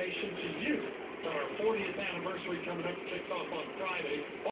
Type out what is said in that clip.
information to you. for our 40th anniversary coming